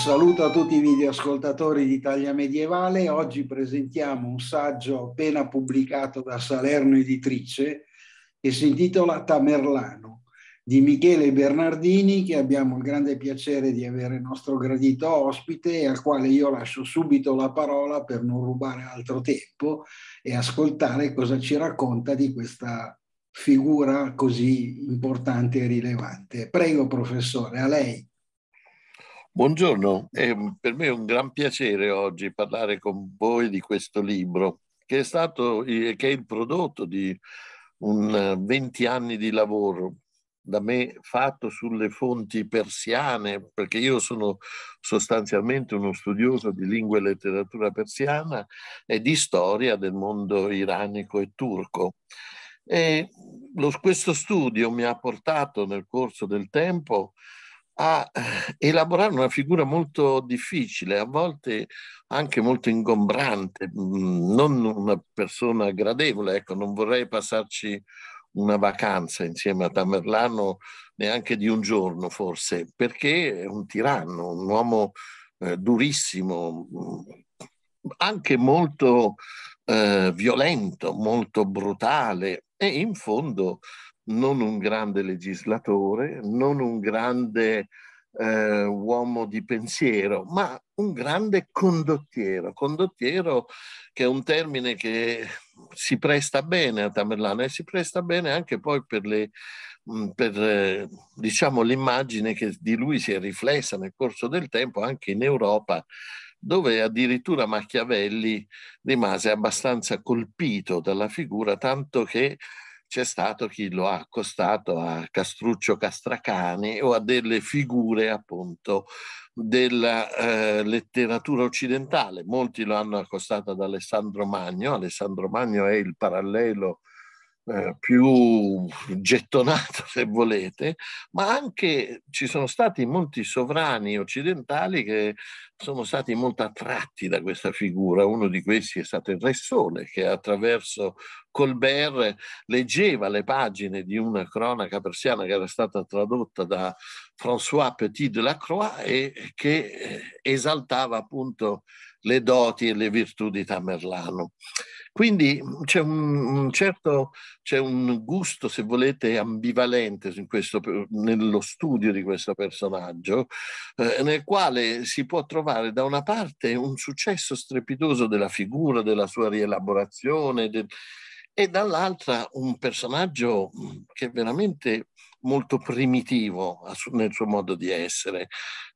saluto a tutti i videoascoltatori di Italia Medievale. Oggi presentiamo un saggio appena pubblicato da Salerno Editrice che si intitola Tamerlano di Michele Bernardini che abbiamo il grande piacere di avere nostro gradito ospite e al quale io lascio subito la parola per non rubare altro tempo e ascoltare cosa ci racconta di questa figura così importante e rilevante. Prego professore, a lei. Buongiorno, è per me un gran piacere oggi parlare con voi di questo libro che è stato che è il prodotto di un 20 anni di lavoro da me fatto sulle fonti persiane, perché io sono sostanzialmente uno studioso di lingua e letteratura persiana e di storia del mondo iranico e turco. E lo, questo studio mi ha portato nel corso del tempo a eh, elaborare una figura molto difficile, a volte anche molto ingombrante, mm, non una persona gradevole, ecco, non vorrei passarci una vacanza insieme a Tamerlano neanche di un giorno forse, perché è un tiranno, un uomo eh, durissimo, mm, anche molto eh, violento, molto brutale e in fondo non un grande legislatore, non un grande eh, uomo di pensiero, ma un grande condottiero. Condottiero che è un termine che si presta bene a Tamerlano e si presta bene anche poi per, le, mm, per eh, diciamo, l'immagine che di lui si è riflessa nel corso del tempo anche in Europa dove addirittura Machiavelli rimase abbastanza colpito dalla figura, tanto che c'è stato chi lo ha accostato a Castruccio Castracani o a delle figure appunto della eh, letteratura occidentale. Molti lo hanno accostato ad Alessandro Magno. Alessandro Magno è il parallelo eh, più gettonato, se volete, ma anche ci sono stati molti sovrani occidentali che sono stati molto attratti da questa figura. Uno di questi è stato il Re Sole, che attraverso Colbert leggeva le pagine di una cronaca persiana che era stata tradotta da François Petit de la Croix e che eh, esaltava appunto le doti e le virtù di Tamerlano. Quindi mm, c'è un, un certo c'è un gusto, se volete, ambivalente questo, nello studio di questo personaggio, eh, nel quale si può trovare da una parte un successo strepitoso della figura, della sua rielaborazione, del, e dall'altra un personaggio mm, che veramente molto primitivo nel suo modo di essere.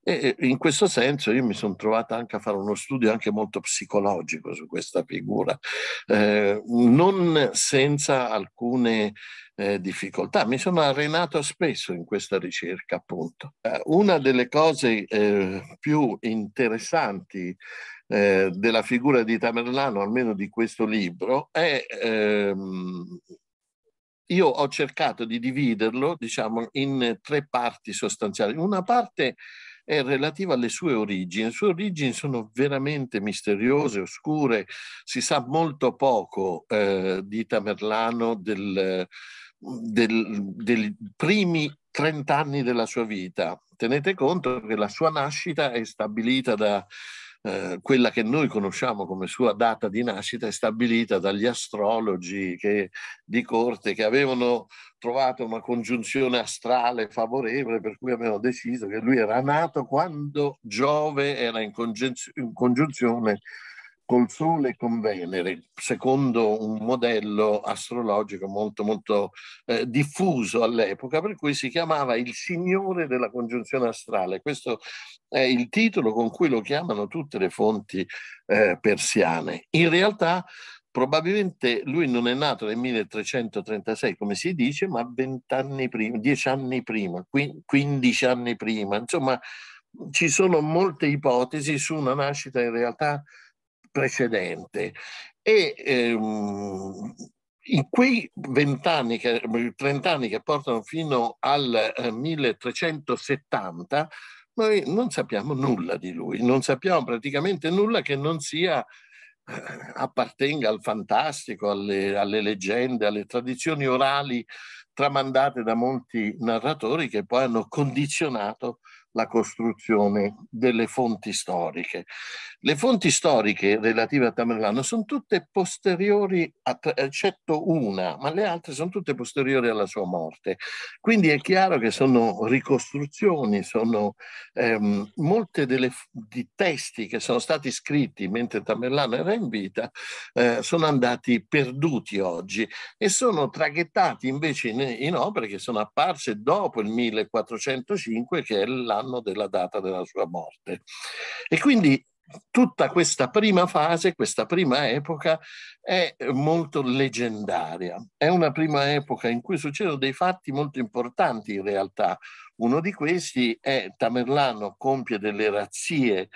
E in questo senso io mi sono trovata anche a fare uno studio anche molto psicologico su questa figura, eh, non senza alcune eh, difficoltà. Mi sono arenato spesso in questa ricerca, appunto. Eh, una delle cose eh, più interessanti eh, della figura di Tamerlano, almeno di questo libro, è ehm, io ho cercato di dividerlo, diciamo, in tre parti sostanziali. Una parte è relativa alle sue origini. Le sue origini sono veramente misteriose, oscure, si sa molto poco eh, di Tamerlano del, del, dei primi 30 anni della sua vita. Tenete conto che la sua nascita è stabilita da eh, quella che noi conosciamo come sua data di nascita è stabilita dagli astrologi che, di corte che avevano trovato una congiunzione astrale favorevole per cui avevano deciso che lui era nato quando Giove era in, in congiunzione col Sole e con Venere, secondo un modello astrologico molto molto eh, diffuso all'epoca, per cui si chiamava il Signore della congiunzione astrale. Questo è il titolo con cui lo chiamano tutte le fonti eh, persiane. In realtà probabilmente lui non è nato nel 1336, come si dice, ma vent'anni prima, dieci anni prima, quindici anni prima. Insomma, ci sono molte ipotesi su una nascita in realtà precedente. E ehm, in quei vent'anni, trent'anni che portano fino al eh, 1370, noi non sappiamo nulla di lui, non sappiamo praticamente nulla che non sia eh, appartenga al fantastico, alle, alle, leggende, alle tradizioni orali tramandate da molti narratori che poi hanno condizionato la costruzione delle fonti storiche. Le fonti storiche relative a Tamerlano sono tutte posteriori, eccetto una, ma le altre sono tutte posteriori alla sua morte. Quindi è chiaro che sono ricostruzioni, sono ehm, molte delle di testi che sono stati scritti mentre Tamerlano era in vita, eh, sono andati perduti oggi e sono traghettati invece in, in opere che sono apparse dopo il 1405, che è l'anno della data della sua morte. E quindi tutta questa prima fase, questa prima epoca è molto leggendaria. È una prima epoca in cui succedono dei fatti molto importanti in realtà. Uno di questi è Tamerlano compie delle razzie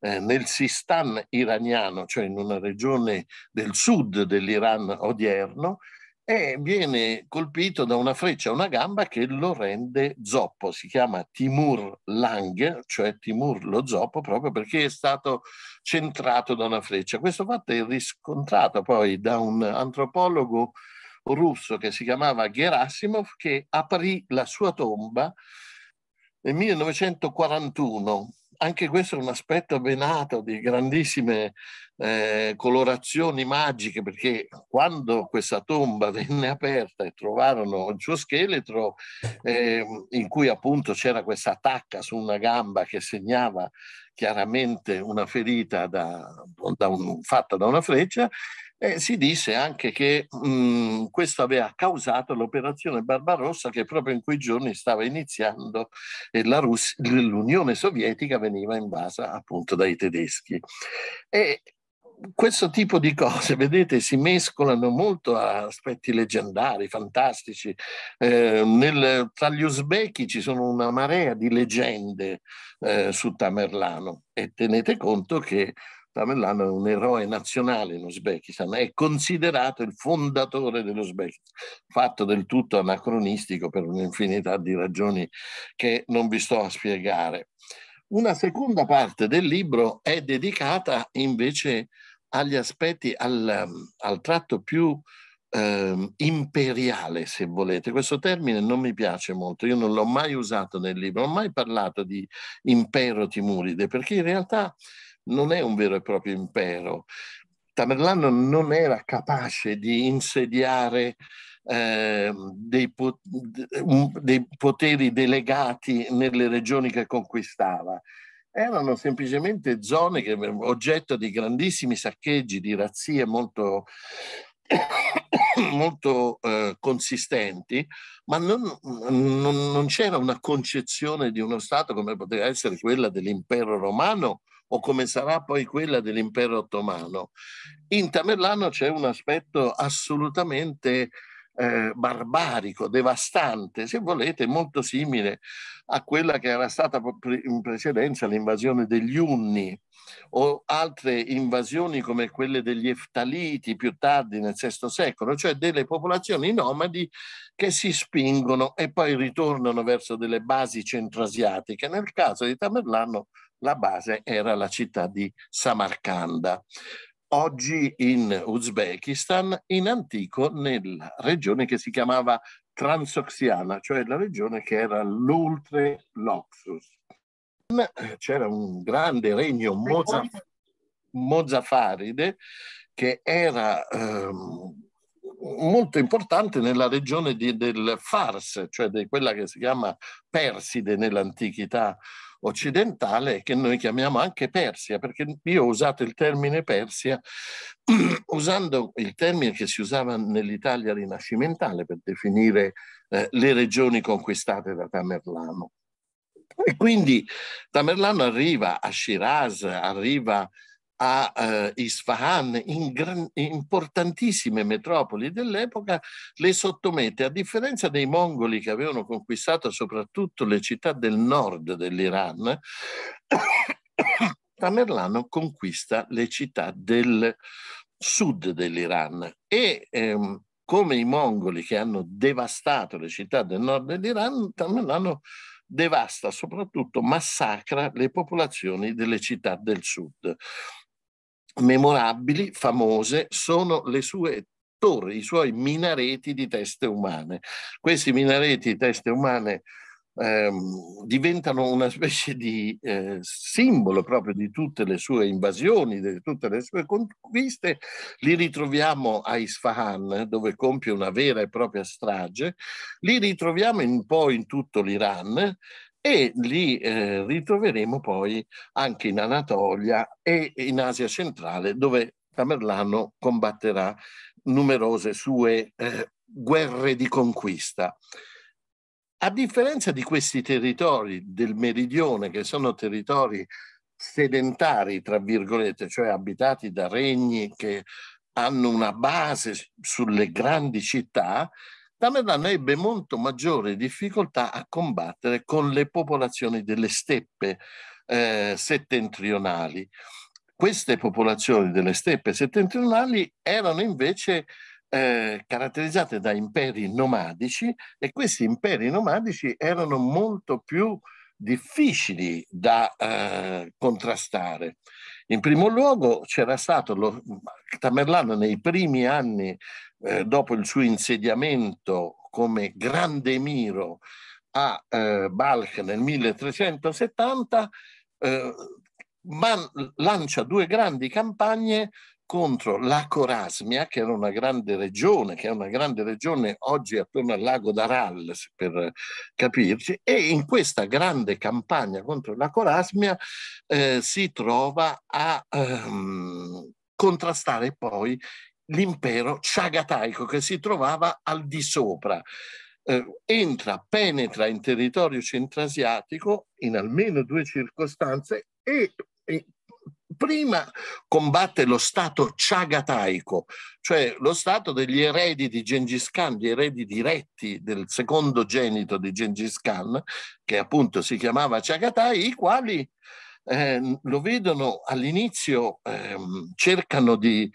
eh, nel Sistan iraniano, cioè in una regione del sud dell'Iran odierno, e viene colpito da una freccia a una gamba che lo rende zoppo. Si chiama Timur Lang, cioè Timur lo zoppo, proprio perché è stato centrato da una freccia. Questo fatto è riscontrato poi da un antropologo russo che si chiamava Gerasimov che aprì la sua tomba nel 1941 anche questo è un aspetto venato di grandissime eh, colorazioni magiche, perché quando questa tomba venne aperta e trovarono il suo scheletro, eh, in cui appunto c'era questa tacca su una gamba che segnava chiaramente una ferita da, da un, fatta da una freccia, e si disse anche che mh, mm, questo aveva causato l'operazione Barbarossa che proprio in quei giorni stava iniziando e Rus- l'Unione Sovietica veniva invasa appunto dai tedeschi. E questo tipo di cose, vedete, si mescolano molto a aspetti leggendari, fantastici. Eh, nel, tra gli uzbeki ci sono una marea di leggende eh, su Tamerlano e tenete conto che Tamerlano è un eroe nazionale in Uzbekistan, è considerato il fondatore dell'Uzbekistan, fatto del tutto anacronistico per un'infinità di ragioni che non vi sto a spiegare. Una seconda parte del libro è dedicata invece agli aspetti, al, al tratto più eh, imperiale, se volete. Questo termine non mi piace molto, io non l'ho mai usato nel libro, non ho mai parlato di impero timuride, perché in realtà non è un vero e proprio impero. Tamerlano non era capace di insediare eh, dei, po- dei, poteri delegati nelle regioni che conquistava. Erano semplicemente zone che, oggetto di grandissimi saccheggi, di razzie molto, molto eh, consistenti, ma non, non, non c'era una concezione di uno Stato come poteva essere quella dell'impero romano o come sarà poi quella dell'impero ottomano. In Tamerlano c'è un aspetto assolutamente eh, barbarico, devastante, se volete, molto simile a quella che era stata in precedenza l'invasione degli Unni o altre invasioni come quelle degli Eftaliti più tardi nel VI secolo, cioè delle popolazioni nomadi che si spingono e poi ritornano verso delle basi centroasiatiche. Nel caso di Tamerlano la base era la città di Samarcanda, oggi in Uzbekistan, in antico nella regione che si chiamava Transoxiana, cioè la regione che era l'Ultre Loxus. C'era un grande regno Moza, Mozafaride che era ehm, molto importante nella regione di, del Fars, cioè di quella che si chiama Perside nell'antichità occidentale che noi chiamiamo anche Persia, perché io ho usato il termine Persia usando il termine che si usava nell'Italia rinascimentale per definire eh, le regioni conquistate da Tamerlano. E quindi Tamerlano arriva a Shiraz, arriva a uh, Isfahan, in gran, importantissime metropoli dell'epoca, le sottomette, a differenza dei mongoli che avevano conquistato soprattutto le città del nord dell'Iran, Tamerlano conquista le città del sud dell'Iran. E ehm, come i mongoli che hanno devastato le città del nord dell'Iran, Tamerlano devasta soprattutto, massacra le popolazioni delle città del sud memorabili, famose, sono le sue torri, i suoi minareti di teste umane. Questi minareti di teste umane ehm, diventano una specie di eh, simbolo proprio di tutte le sue invasioni, di tutte le sue conquiste, li ritroviamo a Isfahan, dove compie una vera e propria strage, li ritroviamo un po' in tutto l'Iran e li eh, ritroveremo poi anche in Anatolia e in Asia centrale, dove Tamerlano combatterà numerose sue eh, guerre di conquista. A differenza di questi territori del meridione, che sono territori sedentari, tra virgolette, cioè abitati da regni che hanno una base sulle grandi città, Tamerlano ebbe molto maggiore difficoltà a combattere con le popolazioni delle steppe eh, settentrionali. Queste popolazioni delle steppe settentrionali erano invece eh, caratterizzate da imperi nomadici e questi imperi nomadici erano molto più difficili da eh, contrastare. In primo luogo c'era stato lo, Tamerlano nei primi anni eh, dopo il suo insediamento come grande emiro a eh, Balkh nel 1370, eh, man, lancia due grandi campagne contro la Corasmia, che era una grande regione, che è una grande regione oggi attorno al lago d'Aral, per capirci, e in questa grande campagna contro la Corasmia eh, si trova a ehm, contrastare poi l'impero ciagataico che si trovava al di sopra. Eh, entra, penetra in territorio centrasiatico in almeno due circostanze e, e prima combatte lo Stato ciagataico, cioè lo Stato degli eredi di Gengis Khan, gli eredi diretti del secondo genito di Gengis Khan, che appunto si chiamava Chagatai, i quali eh, lo vedono all'inizio, eh, cercano di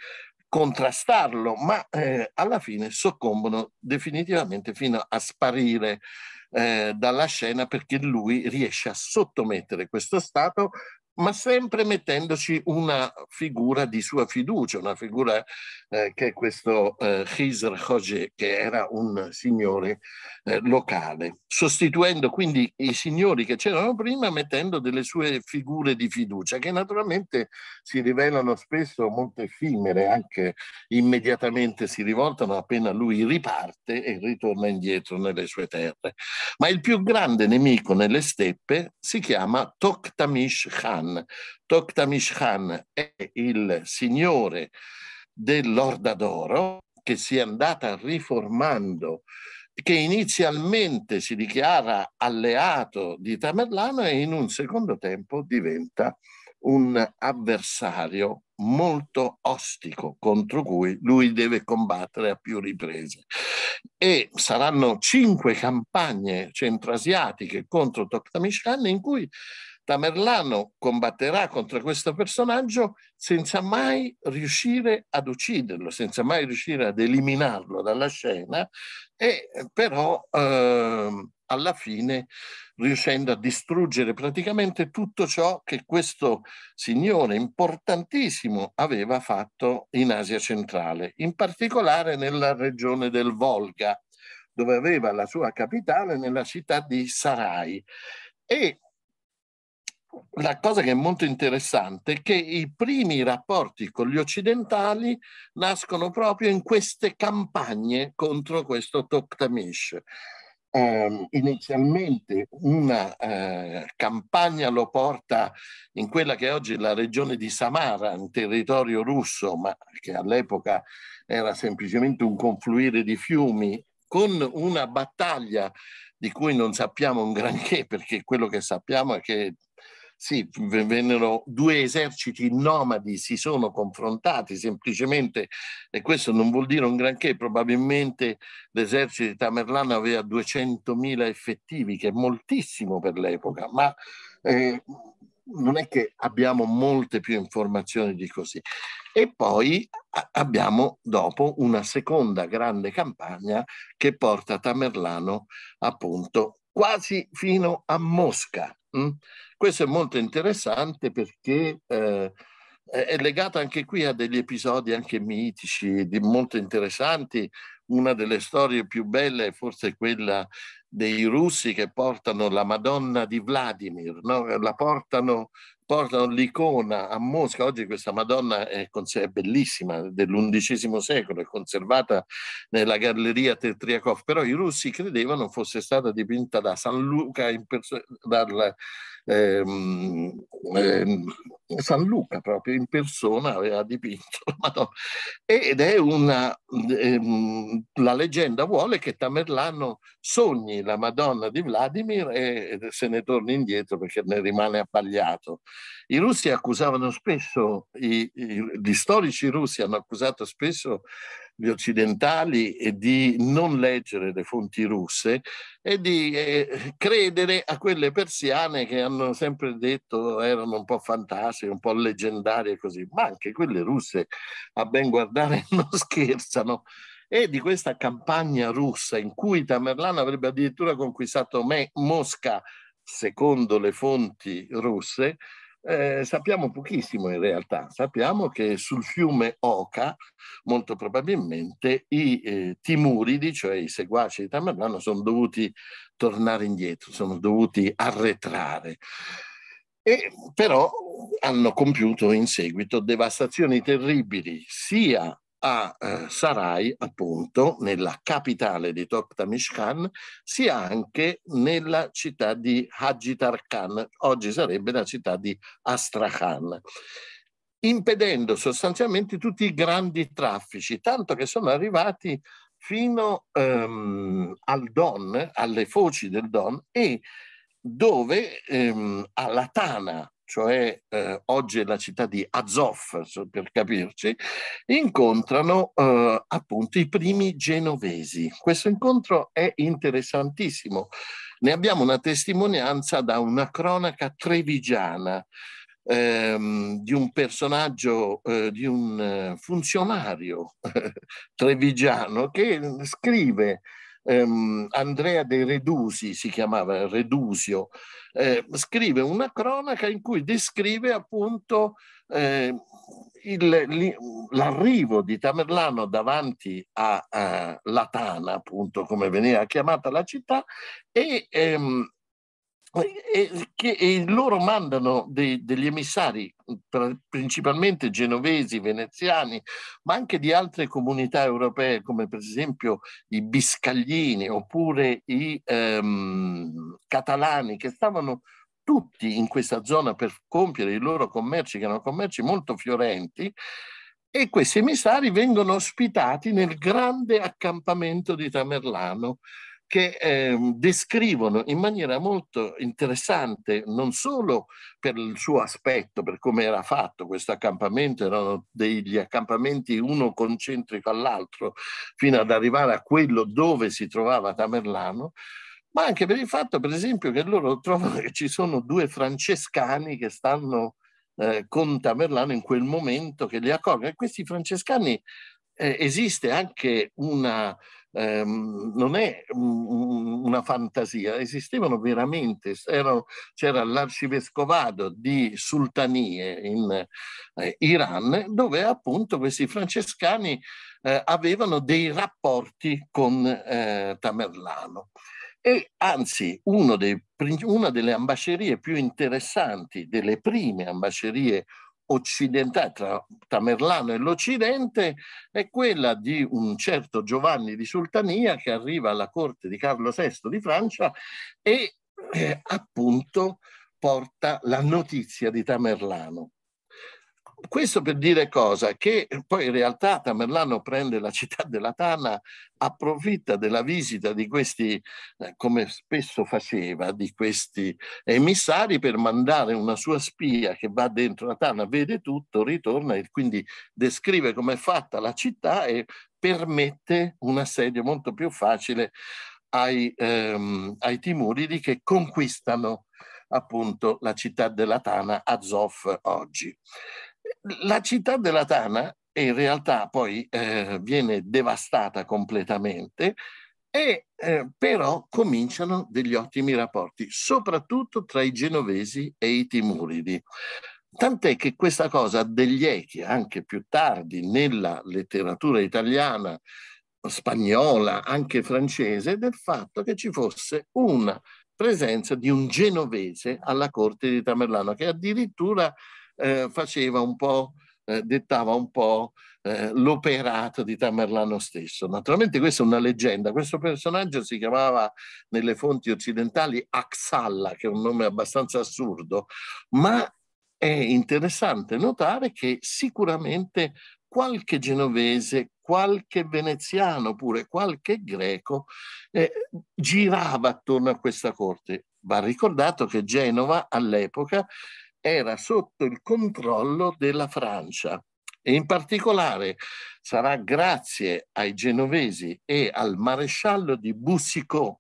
contrastarlo, ma eh, alla fine soccombono definitivamente fino a sparire eh, dalla scena perché lui riesce a sottomettere questo Stato ma sempre mettendoci una figura di sua fiducia, una figura eh, che è questo eh, Khizr Hoje, che era un signore eh, locale, sostituendo quindi i signori che c'erano prima, mettendo delle sue figure di fiducia, che naturalmente si rivelano spesso molto effimere, anche immediatamente si rivoltano appena lui riparte e ritorna indietro nelle sue terre. Ma il più grande nemico nelle steppe si chiama Toktamish Khan Khan. Toktamish Khan è il signore dell'Orda d'Oro che si è andata riformando che inizialmente si dichiara alleato di Tamerlano e in un secondo tempo diventa un avversario molto ostico contro cui lui deve combattere a più riprese. E saranno cinque campagne centroasiatiche contro Toktamish Khan in cui Tamerlano combatterà contro questo personaggio senza mai riuscire ad ucciderlo, senza mai riuscire ad eliminarlo dalla scena e però eh, alla fine riuscendo a distruggere praticamente tutto ciò che questo signore importantissimo aveva fatto in Asia centrale, in particolare nella regione del Volga, dove aveva la sua capitale nella città di Sarai. E la cosa che è molto interessante è che i primi rapporti con gli occidentali nascono proprio in queste campagne contro questo Toktamish. Eh, inizialmente una eh, campagna lo porta in quella che oggi è la regione di Samara, un territorio russo, ma che all'epoca era semplicemente un confluire di fiumi, con una battaglia di cui non sappiamo un granché, perché quello che sappiamo è che sì, vennero due eserciti nomadi, si sono confrontati semplicemente, e questo non vuol dire un granché, probabilmente l'esercito di Tamerlano aveva 200.000 effettivi, che è moltissimo per l'epoca, ma eh, non è che abbiamo molte più informazioni di così. E poi abbiamo dopo una seconda grande campagna che porta Tamerlano appunto quasi fino a Mosca. Hm? Questo è molto interessante perché eh, è legato anche qui a degli episodi anche mitici, molto interessanti. Una delle storie più belle è forse quella dei russi che portano la Madonna di Vladimir, no? la portano portano l'icona a Mosca. Oggi questa Madonna è, è bellissima, dell'undicesimo secolo, è conservata nella galleria Tetriakov, però i russi credevano fosse stata dipinta da San Luca in perso- dal, ehm, ehm, San Luca proprio in persona aveva dipinto la Madonna. Ed è una, ehm, la leggenda vuole che Tamerlano sogni la Madonna di Vladimir e se ne torni indietro perché ne rimane appagliato. I russi accusavano spesso, i, i, gli storici russi hanno accusato spesso gli occidentali di non leggere le fonti russe e di eh, credere a quelle persiane che hanno sempre detto erano un po' fantastiche, un po' leggendarie così, ma anche quelle russe a ben guardare non scherzano. E di questa campagna russa in cui Tamerlano avrebbe addirittura conquistato me, Mosca, secondo le fonti russe, eh, sappiamo pochissimo in realtà, sappiamo che sul fiume Oca molto probabilmente i eh, Timuridi, cioè i seguaci di Tamerlano, sono dovuti tornare indietro, sono dovuti arretrare. E però hanno compiuto in seguito devastazioni terribili sia a eh, Sarai, appunto, nella capitale di Toptamishkan, sia anche nella città di Hajitarkan, oggi sarebbe la città di Astrakhan impedendo sostanzialmente tutti i grandi traffici, tanto che sono arrivati fino um, al Don, alle foci del Don e dove um, a Latana, cioè eh, oggi è la città di Azov, per capirci, incontrano eh, appunto i primi genovesi. Questo incontro è interessantissimo. Ne abbiamo una testimonianza da una cronaca trevigiana ehm, di un personaggio, eh, di un eh, funzionario trevigiano che scrive ehm, Andrea De Redusi, si chiamava Redusio, eh, scrive una cronaca in cui descrive appunto eh, il, l'arrivo di Tamerlano davanti a, a, Latana, appunto come veniva chiamata la città, e ehm, e, che, e loro mandano dei, degli emissari, principalmente genovesi, veneziani, ma anche di altre comunità europee, come per esempio i biscaglini oppure i ehm, catalani, che stavano tutti in questa zona per compiere i loro commerci, che erano commerci molto fiorenti, e questi emissari vengono ospitati nel grande accampamento di Tamerlano che eh, descrivono in maniera molto interessante, non solo per il suo aspetto, per come era fatto questo accampamento, erano degli accampamenti uno concentrico all'altro, fino ad arrivare a quello dove si trovava Tamerlano, ma anche per il fatto, per esempio, che loro trovano che ci sono due francescani che stanno eh, con Tamerlano in quel momento che li accolgono. E questi francescani eh, esiste anche una ehm, non è una fantasia, esistevano veramente, erano, c'era l'arcivescovado di Sultanie in eh, Iran dove appunto questi francescani eh, avevano dei rapporti con eh, Tamerlano. E anzi, dei, una delle ambascerie più interessanti, delle prime ambascerie occidentale tra Tamerlano e l'Occidente è quella di un certo Giovanni di Sultania che arriva alla corte di Carlo VI di Francia e eh, appunto porta la notizia di Tamerlano. Questo per dire cosa? Che poi in realtà Tamerlano prende la città della Tana, approfitta della visita di questi, eh, come spesso faceva, di questi emissari per mandare una sua spia che va dentro la Tana, vede tutto, ritorna e quindi descrive come è fatta la città e permette un assedio molto più facile ai, ehm, ai Timuridi che conquistano appunto la città della Tana, Azov oggi. La città della Tana in realtà poi eh, viene devastata completamente e eh, però cominciano degli ottimi rapporti, soprattutto tra i genovesi e i timuridi. Tant'è che questa cosa degli echi anche più tardi nella letteratura italiana spagnola, anche francese, del fatto che ci fosse una presenza di un genovese alla corte di Tamerlano, che addirittura eh, faceva un po', eh, dettava un po' eh, l'operato di Tamerlano stesso. Naturalmente questa è una leggenda, questo personaggio si chiamava nelle fonti occidentali Axalla, che è un nome abbastanza assurdo, ma è interessante notare che sicuramente qualche genovese, qualche veneziano, pure qualche greco eh, girava attorno a questa corte. Va ricordato che Genova all'epoca era sotto il controllo della Francia. E in particolare sarà grazie ai genovesi e al maresciallo di Boussicot,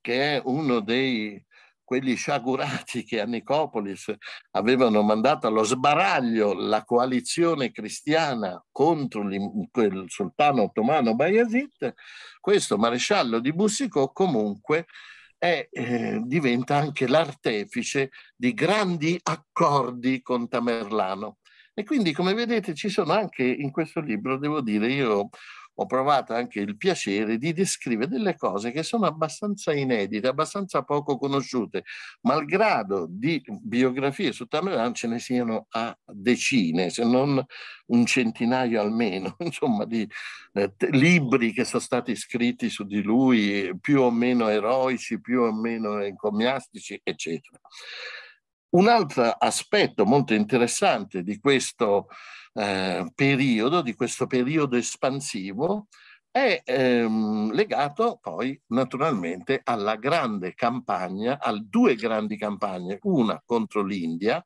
che è uno dei quelli sciagurati che a Nicopolis avevano mandato allo sbaraglio la coalizione cristiana contro il sultano ottomano Bayezid, questo maresciallo di Boussicot comunque è, eh, diventa anche l'artefice di grandi accordi con Tamerlano. E quindi, come vedete, ci sono anche in questo libro, devo dire, io ho provato anche il piacere di descrivere delle cose che sono abbastanza inedite, abbastanza poco conosciute, malgrado di biografie su Tamerlan ce ne siano a decine, se non un centinaio almeno, insomma, di eh, libri che sono stati scritti su di lui, più o meno eroici, più o meno encomiastici, eccetera. Un altro aspetto molto interessante di questo eh, periodo, di questo periodo espansivo, è ehm, legato poi naturalmente alla grande campagna, a due grandi campagne, una contro l'India,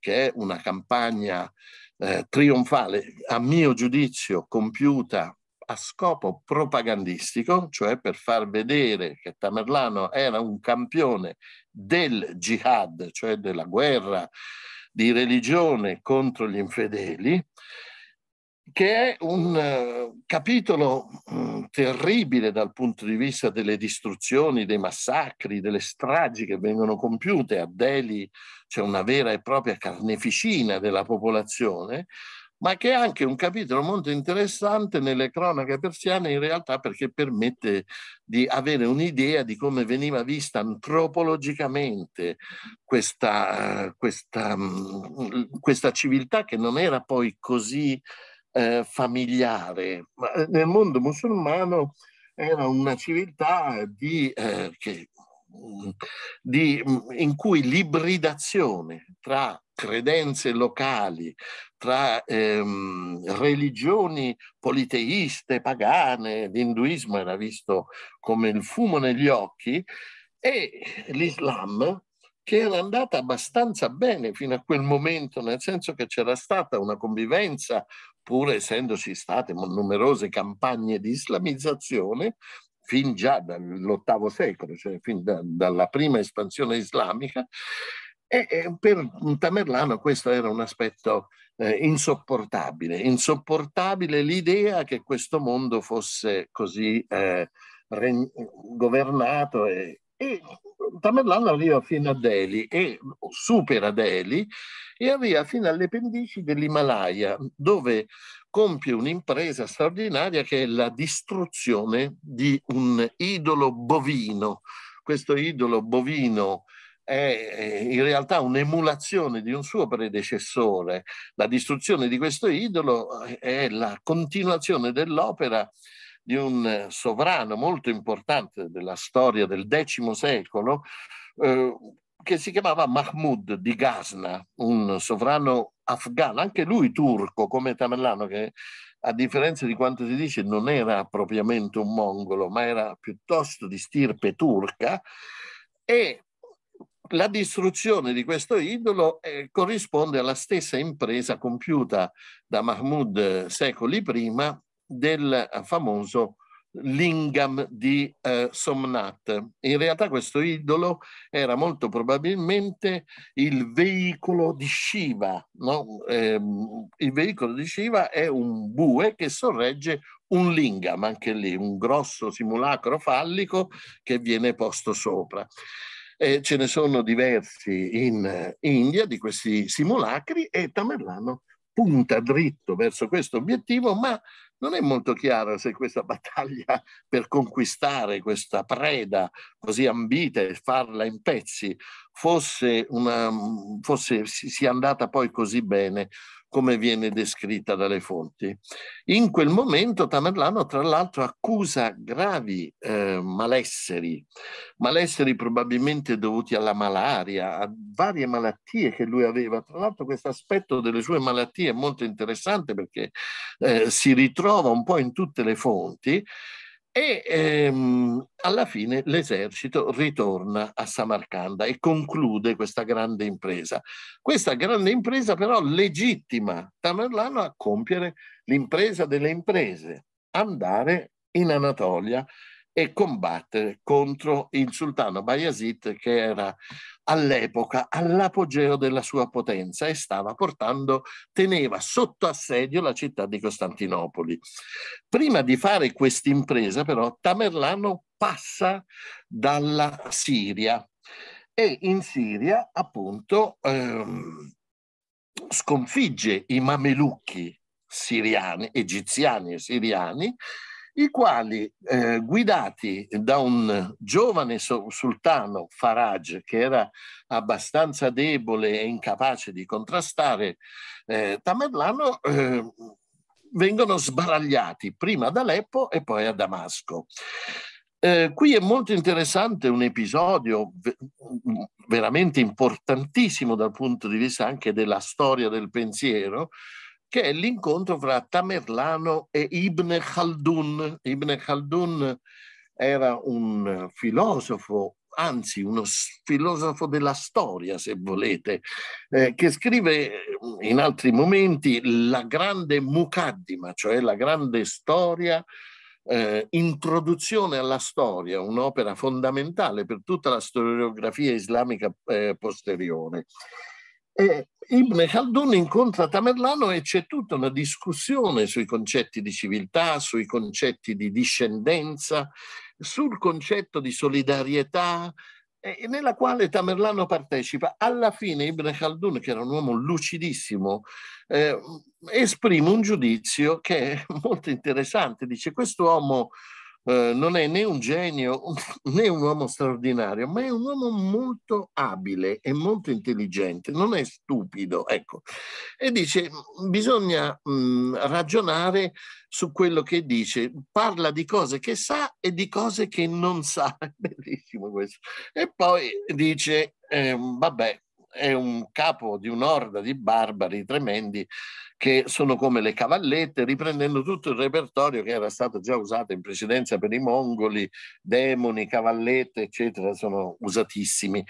che è una campagna eh, trionfale, a mio giudizio compiuta a scopo propagandistico, cioè per far vedere che Tamerlano era un campione del jihad, cioè della guerra di religione contro gli infedeli, che è un uh, capitolo um, terribile dal punto di vista delle distruzioni, dei massacri, delle stragi che vengono compiute. A Delhi c'è una vera e propria carneficina della popolazione, ma che è anche un capitolo molto interessante nelle cronache persiane in realtà perché permette di avere un'idea di come veniva vista antropologicamente questa, questa, mm, questa civiltà che non era poi così eh, familiare. Ma eh, nel mondo musulmano era una civiltà di, eh, che, mm, di, mm, in cui l'ibridazione tra credenze locali, tra ehm, religioni politeiste, pagane, l'induismo era visto come il fumo negli occhi, e l'Islam che era andata abbastanza bene fino a quel momento, nel senso che c'era stata una convivenza, pur essendoci state numerose campagne di islamizzazione, fin già dall'ottavo secolo, cioè fin da, dalla prima espansione islamica, e, per Tamerlano questo era un aspetto eh, insopportabile, insopportabile l'idea che questo mondo fosse così eh, regn- governato e, e Tamerlano arriva fino a Delhi e supera Delhi e arriva fino alle pendici dell'Himalaya dove compie un'impresa straordinaria che è la distruzione di un idolo bovino. Questo idolo bovino è in realtà un'emulazione di un suo predecessore. La distruzione di questo idolo è la continuazione dell'opera di un sovrano molto importante della storia del X secolo, eh, che si chiamava Mahmud di Ghazna, un sovrano afgano, anche lui turco come Tamerlano, che a differenza di quanto si dice non era propriamente un mongolo, ma era piuttosto di stirpe turca, e la distruzione di questo idolo eh, corrisponde alla stessa impresa compiuta da Mahmud eh, secoli prima del famoso lingam di eh, Somnath. In realtà questo idolo era molto probabilmente il veicolo di Shiva. No? Eh, il veicolo di Shiva è un bue che sorregge un lingam, anche lì un grosso simulacro fallico che viene posto sopra. Eh, ce ne sono diversi in India di questi simulacri e Tamerlano punta dritto verso questo obiettivo, ma non è molto chiaro se questa battaglia per conquistare questa preda così ambita e farla in pezzi fosse, una, fosse sia andata poi così bene come viene descritta dalle fonti. In quel momento Tamerlano, tra l'altro, accusa gravi eh, malesseri, malesseri probabilmente dovuti alla malaria, a varie malattie che lui aveva. Tra l'altro questo aspetto delle sue malattie è molto interessante perché eh, si ritrova un po' in tutte le fonti e ehm, alla fine l'esercito ritorna a Samarcanda e conclude questa grande impresa. Questa grande impresa però legittima Tamerlano a compiere l'impresa delle imprese, andare in Anatolia e combattere contro il sultano Bayazid che era all'epoca all'apogeo della sua potenza e stava portando, teneva sotto assedio la città di Costantinopoli. Prima di fare questa impresa però Tamerlano passa dalla Siria e in Siria appunto ehm, sconfigge i mamelucchi siriani, egiziani e siriani i quali, eh, guidati da un giovane sultano Faraj, che era abbastanza debole e incapace di contrastare eh, Tamerlano, eh, vengono sbaragliati prima ad Aleppo e poi a Damasco. Eh, qui è molto interessante un episodio veramente importantissimo dal punto di vista anche della storia del pensiero, che è l'incontro fra Tamerlano e Ibn Khaldun. Ibn Khaldun era un filosofo anzi uno filosofo della storia, se volete, eh, che scrive in altri momenti la grande Mukaddima, cioè la grande storia, eh, introduzione alla storia, un'opera fondamentale per tutta la storiografia islamica eh, posteriore. E Ibn Khaldun incontra Tamerlano e c'è tutta una discussione sui concetti di civiltà, sui concetti di discendenza, sul concetto di solidarietà, eh, nella quale Tamerlano partecipa. Alla fine Ibn Khaldun, che era un uomo lucidissimo, eh, esprime un giudizio che è molto interessante. Dice questo uomo eh, non è né un genio né un uomo straordinario, ma è un uomo molto abile e molto intelligente, non è stupido, ecco. E dice, bisogna mh, ragionare su quello che dice, parla di cose che sa e di cose che non sa, è bellissimo questo. E poi dice, eh, vabbè, è un capo di un'orda di barbari tremendi che sono come le cavallette, riprendendo tutto il repertorio che era stato già usato in precedenza per i mongoli, demoni, cavallette, eccetera, sono usatissimi.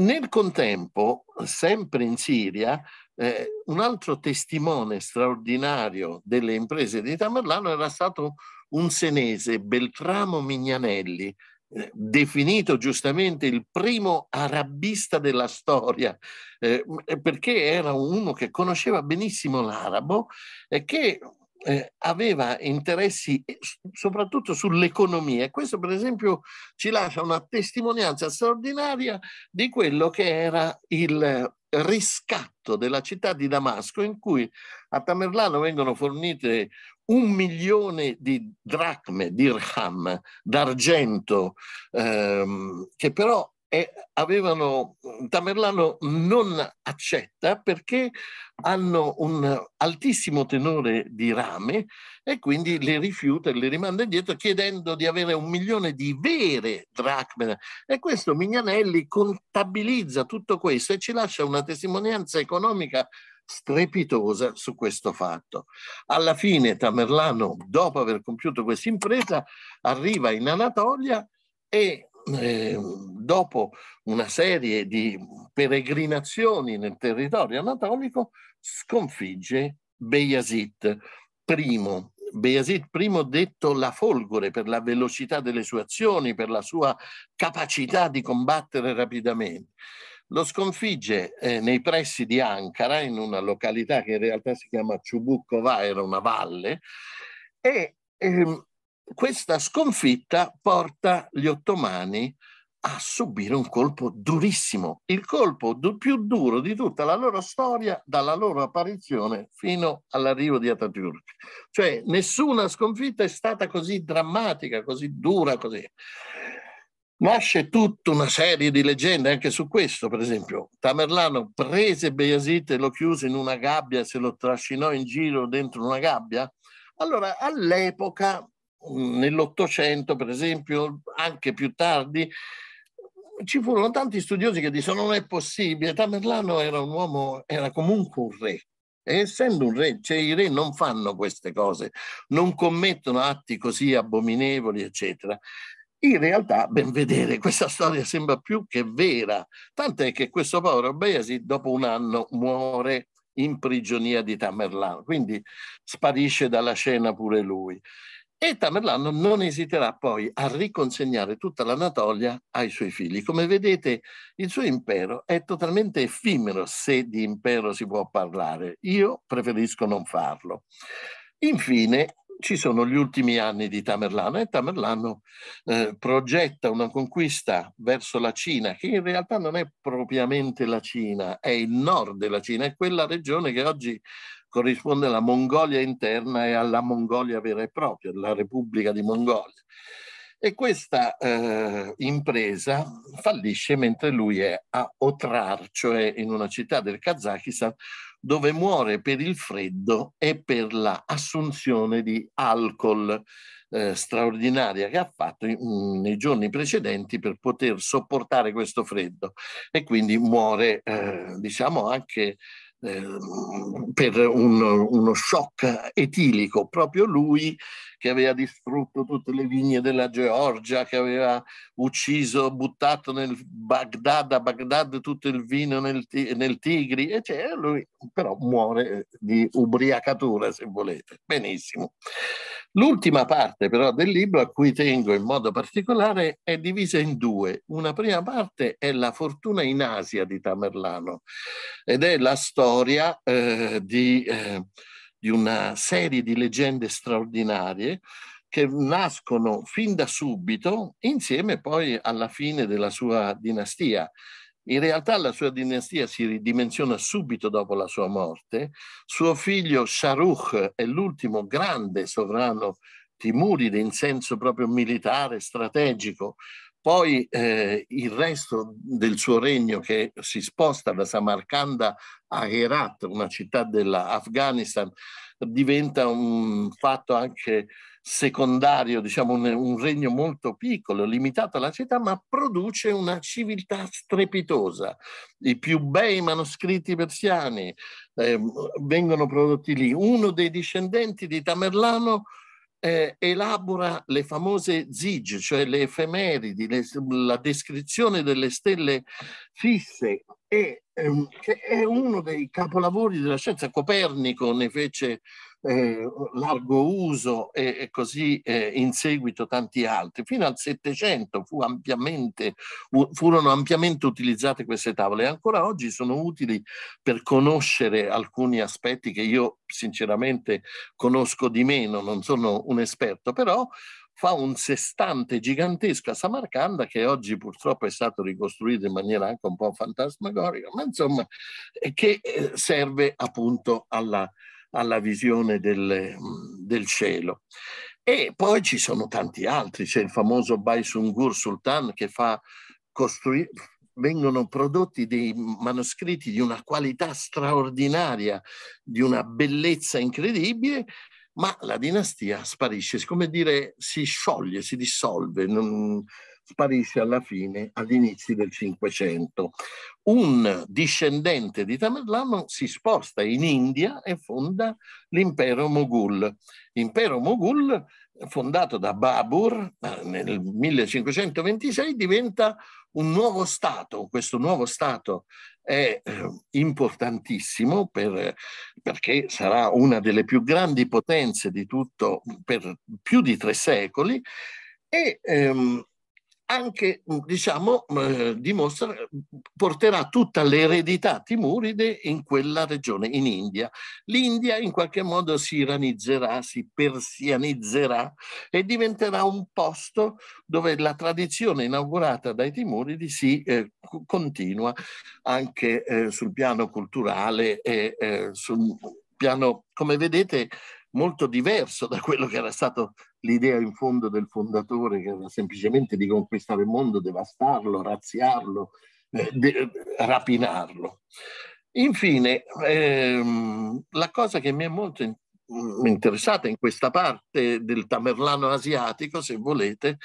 Nel contempo, sempre in Siria, eh, un altro testimone straordinario delle imprese di Tamerlano era stato un senese, Beltramo Mignanelli, definito giustamente il primo arabista della storia, eh, perché era uno che conosceva benissimo l'arabo e che eh, aveva interessi eh, soprattutto sull'economia. E questo per esempio ci lascia una testimonianza straordinaria di quello che era il riscatto della città di Damasco in cui a Tamerlano vengono fornite un milione di dracme, dirham, d'argento, ehm, che però avevano, Tamerlano non accetta perché hanno un altissimo tenore di rame e quindi le rifiuta e le rimanda indietro chiedendo di avere un milione di vere dracme. E questo Mignanelli contabilizza tutto questo e ci lascia una testimonianza economica strepitosa su questo fatto. Alla fine Tamerlano, dopo aver compiuto questa impresa, arriva in Anatolia e eh, dopo una serie di peregrinazioni nel territorio anatolico sconfigge Beyazid I. Beyazid I detto la folgore per la velocità delle sue azioni, per la sua capacità di combattere rapidamente lo sconfigge eh, nei pressi di Ankara, in una località che in realtà si chiama Ciubuccova, era una valle, e ehm, questa sconfitta porta gli ottomani a subire un colpo durissimo, il colpo du- più duro di tutta la loro storia dalla loro apparizione fino all'arrivo di Atatürk. Cioè nessuna sconfitta è stata così drammatica, così dura, così. Nasce tutta una serie di leggende anche su questo, per esempio. Tamerlano prese Beyazid e lo chiuse in una gabbia se lo trascinò in giro dentro una gabbia. Allora, all'epoca, nell'Ottocento, per esempio, anche più tardi, ci furono tanti studiosi che dissero non è possibile, Tamerlano era un uomo, era comunque un re. E essendo un re, cioè i re non fanno queste cose, non commettono atti così abominevoli, eccetera. In realtà, ben vedere, questa storia sembra più che vera, tant'è che questo povero Bayezid dopo un anno muore in prigionia di Tamerlano, quindi sparisce dalla scena pure lui. E Tamerlano non esiterà poi a riconsegnare tutta l'Anatolia ai suoi figli. Come vedete, il suo impero è totalmente effimero se di impero si può parlare. Io preferisco non farlo. Infine, ci sono gli ultimi anni di Tamerlano e Tamerlano eh, progetta una conquista verso la Cina, che in realtà non è propriamente la Cina, è il nord della Cina, è quella regione che oggi corrisponde alla Mongolia interna e alla Mongolia vera e propria, la Repubblica di Mongolia. E questa eh, impresa fallisce mentre lui è a Otrar, cioè in una città del Kazakistan, dove muore per il freddo e per l'assunzione di alcol eh, straordinaria che ha fatto in, nei giorni precedenti per poter sopportare questo freddo e quindi muore, eh, diciamo, anche Ehm, per un, uno shock etilico, proprio lui che aveva distrutto tutte le vigne della Georgia, che aveva ucciso, buttato nel Baghdad, a Baghdad tutto il vino nel, nel Tigri, e cioè, lui però muore di ubriacatura, se volete. Benissimo. L'ultima parte però del libro a cui tengo in modo particolare è divisa in due. Una prima parte è la fortuna in Asia di Tamerlano ed è la storia eh, di, eh, di una serie di leggende straordinarie che nascono fin da subito insieme poi alla fine della sua dinastia. In realtà la sua dinastia si ridimensiona subito dopo la sua morte. Suo figlio Shahrukh è l'ultimo grande sovrano timuride in senso proprio militare, strategico. Poi eh, il resto del suo regno che si sposta da Samarcanda a Herat, una città dell'Afghanistan, diventa un fatto anche secondario, diciamo un, un, regno molto piccolo, limitato alla città, ma produce una civiltà strepitosa. I più bei manoscritti persiani eh, vengono prodotti lì. Uno dei discendenti di Tamerlano eh, elabora le famose zig, cioè le effemeridi, le, la descrizione delle stelle fisse, e, ehm, che è uno dei capolavori della scienza. Copernico ne fece eh, largo uso e, e così eh, in seguito tanti altri. Fino al Settecento fu ampiamente, furono ampiamente utilizzate queste tavole e ancora oggi sono utili per conoscere alcuni aspetti che io sinceramente conosco di meno, non sono un esperto, però fa un sestante gigantesco a Samarcanda che oggi purtroppo è stato ricostruito in maniera anche un po' fantasmagorica, ma insomma che eh, serve appunto alla, alla visione del, del cielo. E poi ci sono tanti altri, c'è il famoso Baisungur Sultan che fa costruire, vengono prodotti dei manoscritti di una qualità straordinaria, di una bellezza incredibile, ma la dinastia sparisce, come dire, si scioglie, si dissolve, non, sparisce alla fine, all'inizio del Cinquecento. Un discendente di Tamerlano si sposta in India e fonda l'impero Moghul. L'impero Moghul, fondato da Babur eh, nel 1526, diventa un nuovo Stato. Questo nuovo Stato è eh, importantissimo per, perché sarà una delle più grandi potenze di tutto per più di tre secoli e ehm, anche, diciamo, eh, dimostra, porterà tutta l'eredità timuride in quella regione, in India. L'India in qualche modo si iranizzerà, si persianizzerà e diventerà un posto dove la tradizione inaugurata dai timuridi si eh, continua anche eh, sul piano culturale e eh, sul piano, come vedete, molto diverso da quello che era stato l'idea in fondo del fondatore, che era semplicemente di conquistare il mondo, devastarlo, razziarlo, eh, de- rapinarlo. Infine, ehm, la cosa che mi è molto in- interessata in questa parte del Tamerlano asiatico, se volete,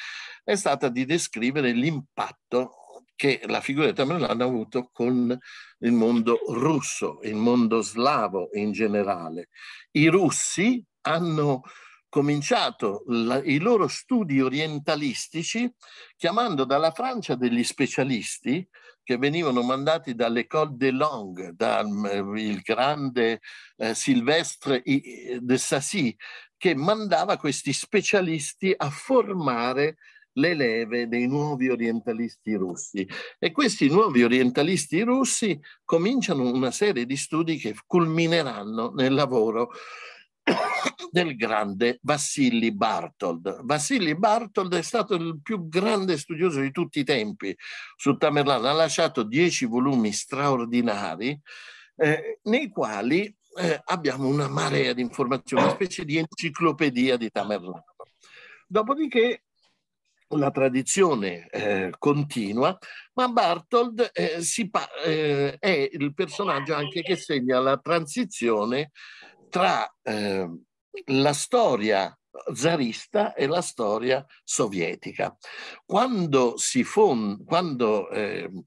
è stata di descrivere l'impatto che la figura di Tamerlano ha avuto con il mondo russo, il mondo slavo in generale. I russi hanno cominciato la, i loro studi orientalistici chiamando dalla Francia degli specialisti che venivano mandati dall'École de Langue, dal il grande eh, Sylvestre de Sassy, che mandava questi specialisti a formare le leve dei nuovi orientalisti russi. E questi nuovi orientalisti russi cominciano una serie di studi che culmineranno nel lavoro del grande Vassili Bartold. Vassili Bartold è stato il più grande studioso di tutti i tempi su Tamerlan, ha lasciato dieci volumi straordinari eh, nei quali eh, abbiamo una marea di informazioni, una specie di enciclopedia di Tamerlano. Dopodiché la tradizione eh, continua, ma Bartold eh, pa- eh, è il personaggio anche che segna la transizione tra ehm, la storia zarista e la storia sovietica. Quando si fond- quando ehm,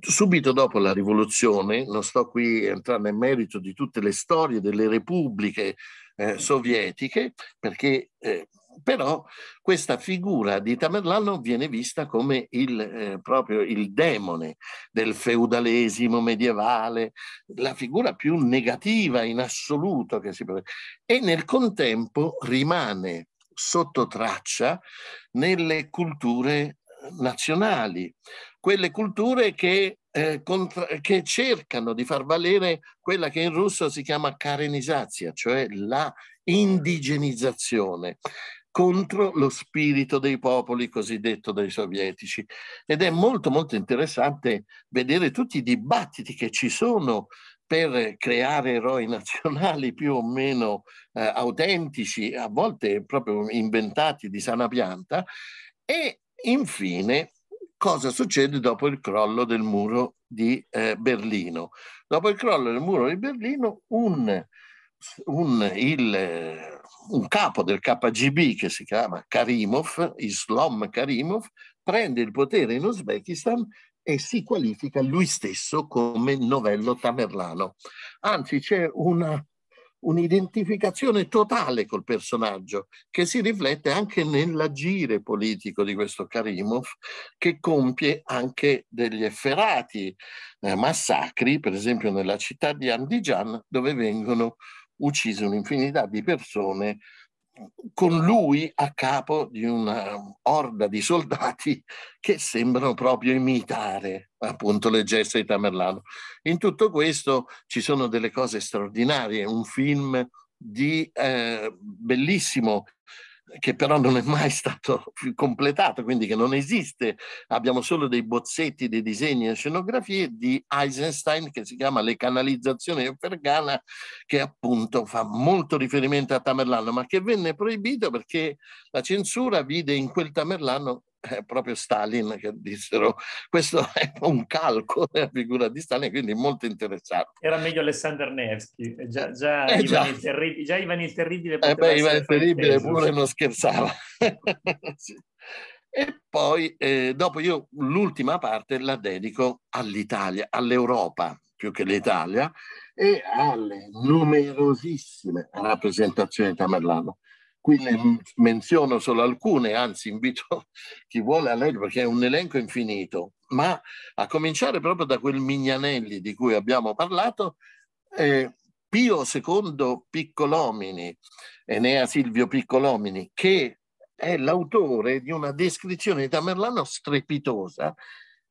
subito dopo la rivoluzione, non sto qui a entrare nel merito di tutte le storie delle repubbliche eh, sovietiche, perché eh, però questa figura di Tamerlano viene vista come il, eh, proprio il demone del feudalesimo medievale, la figura più negativa in assoluto che si può... E nel contempo rimane sotto traccia nelle culture nazionali, quelle culture che, eh, contra- che cercano di far valere quella che in russo si chiama karenizazia, cioè la indigenizzazione contro lo spirito dei popoli cosiddetto dai sovietici. Ed è molto molto interessante vedere tutti i dibattiti che ci sono per creare eroi nazionali più o meno eh, autentici, a volte proprio inventati di sana pianta, e infine cosa succede dopo il crollo del muro di eh, Berlino. Dopo il crollo del muro di Berlino, un, un, il, un capo del KGB che si chiama Karimov, Islam Karimov, prende il potere in Uzbekistan e si qualifica lui stesso come novello tamerlano. Anzi, c'è una, un'identificazione totale col personaggio che si riflette anche nell'agire politico di questo Karimov, che compie anche degli efferati eh, massacri, per esempio nella città di Andijan, dove vengono uccise un'infinità di persone con lui a capo di una orda di soldati che sembrano proprio imitare appunto le gesta di Tamerlano. In tutto questo ci sono delle cose straordinarie, un film di eh, bellissimo che però non è mai stato completato, quindi che non esiste. Abbiamo solo dei bozzetti dei disegni e scenografie di Eisenstein che si chiama Le canalizzazioni di Fergana, che appunto fa molto riferimento a Tamerlano, ma che venne proibito perché la censura vide in quel Tamerlano eh, proprio Stalin che dissero questo è un calco della figura di Stalin, quindi molto interessante. Era meglio Alessandro Nevsky, già, già, eh, Ivan, Il Terribile, già Ivan il Terribile eh beh, Ivan il Terribile pure non scherzava. sì. E poi eh, dopo io l'ultima parte la dedico all'Italia, all'Europa più che l'Italia e alle numerosissime rappresentazioni di Tamerlano. Qui ne menziono solo alcune, anzi invito chi vuole a leggere perché è un elenco infinito, ma a cominciare proprio da quel Mignanelli di cui abbiamo parlato, eh, Pio II Piccolomini, Enea Silvio Piccolomini, che è l'autore di una descrizione di Tamerlano strepitosa,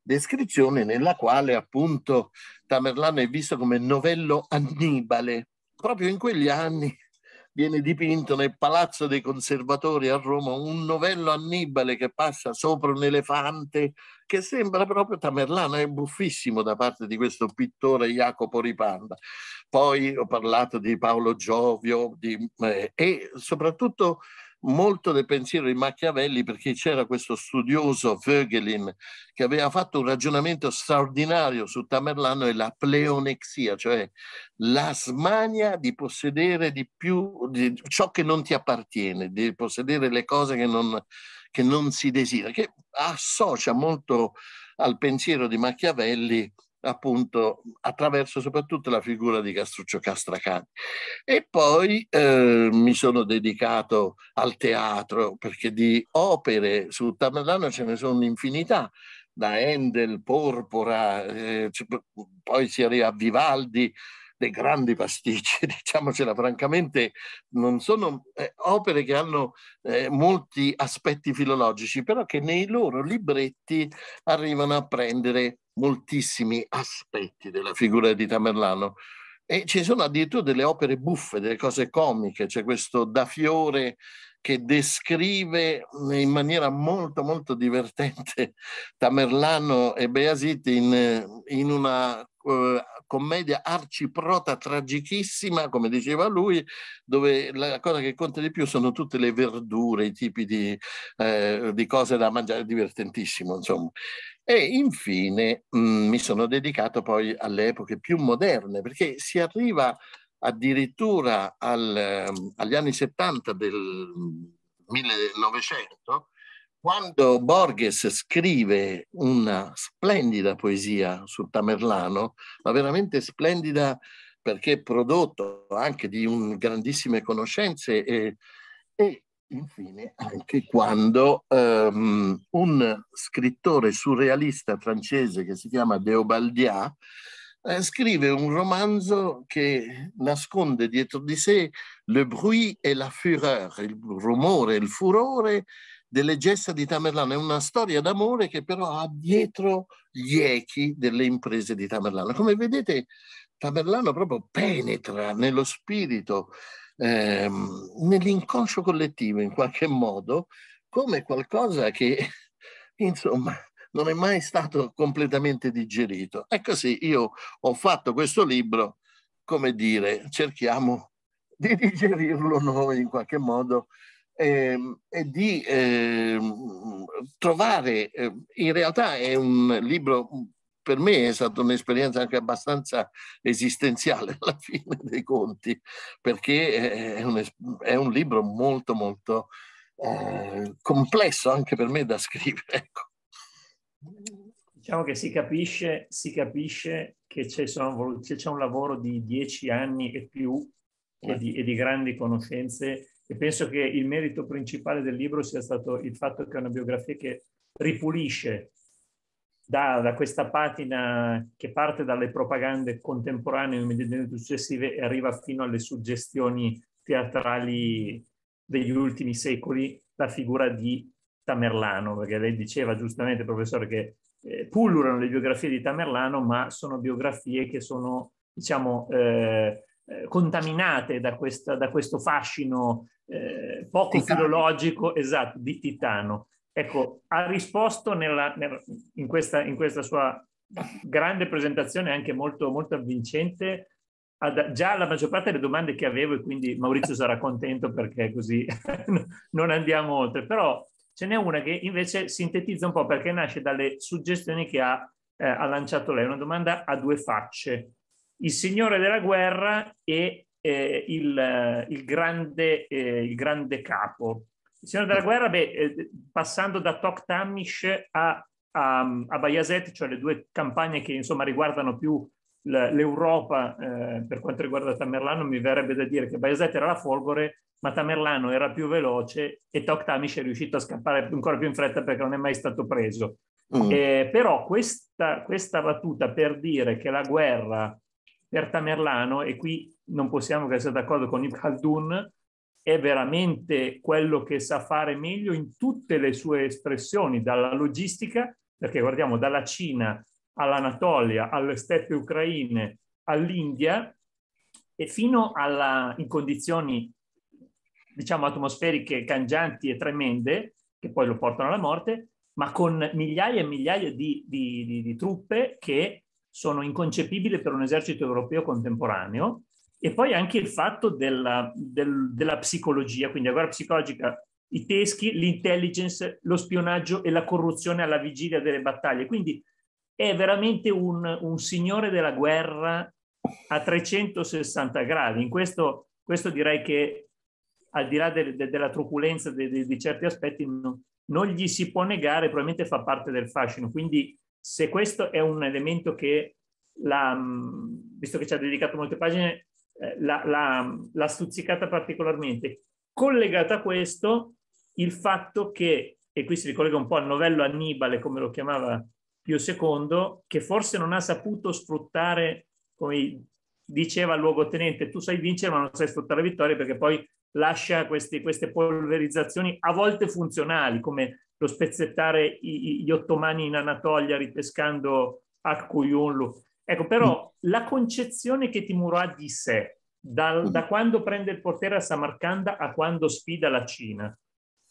descrizione nella quale appunto Tamerlano è visto come novello Annibale. Proprio in quegli anni viene dipinto nel Palazzo dei Conservatori a Roma un novello Annibale che passa sopra un elefante che sembra proprio Tamerlano, è buffissimo da parte di questo pittore Jacopo Ripanda. Poi ho parlato di Paolo Giovio di, eh, e soprattutto molto del pensiero di Machiavelli perché c'era questo studioso Voegelin che aveva fatto un ragionamento straordinario su Tamerlano e la pleonexia, cioè la smania di possedere di più di ciò che non ti appartiene, di possedere le cose che non, che non si desidera, che associa molto al pensiero di Machiavelli appunto attraverso soprattutto la figura di Castruccio Castracani. E poi eh, mi sono dedicato al teatro perché di opere su Tamerlano ce ne sono un'infinità, da Handel, Porpora, eh, poi si arriva a Vivaldi, dei grandi pasticci, diciamocela francamente, non sono eh, opere che hanno eh, molti aspetti filologici, però che nei loro libretti arrivano a prendere moltissimi aspetti della figura di Tamerlano. E ci sono addirittura delle opere buffe, delle cose comiche, c'è questo Da Fiore che descrive in maniera molto molto divertente Tamerlano e Beasit in, in una uh, commedia arciprota tragichissima, come diceva lui, dove la cosa che conta di più sono tutte le verdure, i tipi di, eh, di cose da mangiare, divertentissimo, insomma. E infine mh, mm, mi sono dedicato poi alle epoche più moderne, perché si arriva addirittura al, agli anni 70 del 1900, quando Borges scrive una splendida poesia su Tamerlano, ma veramente splendida perché è prodotto anche di un, grandissime conoscenze e, e infine anche quando um, un scrittore surrealista francese che si chiama Deobaldia eh, scrive un romanzo che nasconde dietro di sé le bruit et la fureur, il rumore, il furore delle gesta di Tamerlano. È una storia d'amore che però ha dietro gli echi delle imprese di Tamerlano. Come vedete, Tamerlano proprio penetra nello spirito ehm, nell'inconscio collettivo in qualche modo come qualcosa che insomma non è mai stato completamente digerito. E così io ho fatto questo libro, come dire, cerchiamo di digerirlo noi in qualche modo eh, e di eh, trovare, eh, in realtà è un libro per me è stata un'esperienza anche abbastanza esistenziale alla fine dei conti, perché è un, è un libro molto molto eh, complesso anche per me da scrivere. Ecco. Diciamo che si capisce, si capisce che c'è, c'è, un lavoro di dieci anni e più e di, e di grandi conoscenze e penso che il merito principale del libro sia stato il fatto che è una biografia che ripulisce da, da, questa patina che parte dalle propagande contemporanee o immediatamente successive e arriva fino alle suggestioni teatrali degli ultimi secoli, la figura di Tamerlano, perché lei diceva giustamente, professore, che eh, pullulano le biografie di Tamerlano, ma sono biografie che sono, diciamo, eh, eh contaminate da, questa, da, questo fascino eh, poco Titano. filologico, esatto, di Titano. Ecco, ha risposto nella, nella, in, questa, in, questa, sua grande presentazione, anche molto, molto avvincente, ad, già alla maggior parte delle domande che avevo e quindi Maurizio sarà contento perché così non andiamo oltre. Però ce n'è una che invece sintetizza un po' perché nasce dalle suggestioni che ha, eh, ha lanciato lei, una domanda a due facce. Il signore della guerra e eh, il, il, grande, eh, il grande capo. Il Signore della Guerra, beh, eh, passando da Tok Tamish a, a, a Bayazet, cioè le due campagne che insomma riguardano più l'Europa eh, per quanto riguarda Tamerlano, mi verrebbe da dire che Bayazet era la folgore, ma Tamerlano era più veloce e Tok Tamish è riuscito a scappare ancora più in fretta perché non è mai stato preso. Mm. Eh, però questa, questa battuta per dire che la guerra per Tamerlano, e qui non possiamo che essere d'accordo con Ibn Khaldun, è veramente quello che sa fare meglio in tutte le sue espressioni, dalla logistica, perché guardiamo dalla Cina all'Anatolia, alle steppe ucraine, all'India e fino alla, in condizioni diciamo atmosferiche cangianti e tremende, che poi lo portano alla morte, ma con migliaia e migliaia di, di, di, di truppe che sono inconcepibili per un esercito europeo contemporaneo. E poi anche il fatto della, del, della psicologia, quindi la guerra psicologica, i teschi, l'intelligence, lo spionaggio e la corruzione alla vigilia delle battaglie. Quindi è veramente un, un signore della guerra a 360 gradi. In questo, questo direi che al di là de, de, della truculenza de, di certi aspetti no, non gli si può negare, probabilmente fa parte del fascino. Quindi se questo è un elemento che, la, visto che ci ha dedicato molte pagine, eh, l'ha stuzzicata particolarmente. Collegato a questo, il fatto che, e qui si ricollega un po' al novello Annibale, come lo chiamava Pio II, che forse non ha saputo sfruttare, come diceva il luogotenente, tu sai vincere ma non sai sfruttare la vittoria perché poi lascia questi, queste polverizzazioni a volte funzionali, come lo spezzettare gli ottomani in Anatolia ripescando Akkuyunlu. Ecco, però mm. la concezione che Timur ha di sé, dal, mm. da quando prende il potere a Samarcanda a quando sfida la Cina,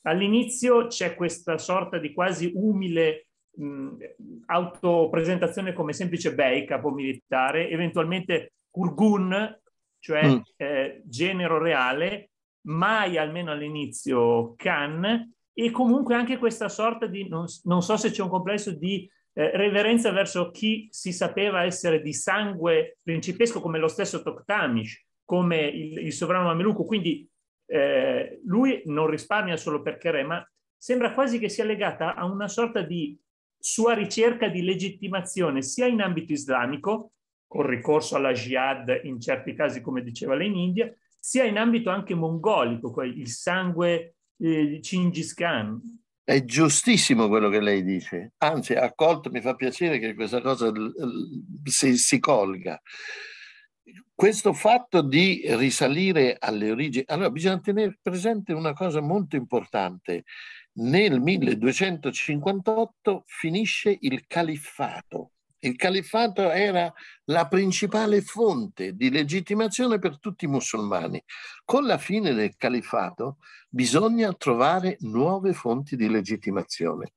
all'inizio c'è questa sorta di quasi umile mh, autopresentazione come semplice Bey, capo militare, eventualmente Kurgun, cioè mm. eh, genero reale, mai almeno all'inizio Khan, e comunque anche questa sorta di, non, non so se c'è un complesso di eh, reverenza verso chi si sapeva essere di sangue principesco come lo stesso Toktamish, come il, il sovrano mameluco, quindi eh, lui non risparmia solo perché re, ma sembra quasi che sia legata a una sorta di sua ricerca di legittimazione sia in ambito islamico, con ricorso alla jihad in certi casi, come diceva lei in India, sia in ambito anche mongolico, il sangue eh, Cingis Khan. È giustissimo quello che lei dice, anzi, accolto, mi fa piacere che questa cosa si, si colga. Questo fatto di risalire alle origini, allora bisogna tenere presente una cosa molto importante. Nel 1258 finisce il califfato il califfato era la principale fonte di legittimazione per tutti i musulmani. Con la fine del califfato bisogna trovare nuove fonti di legittimazione.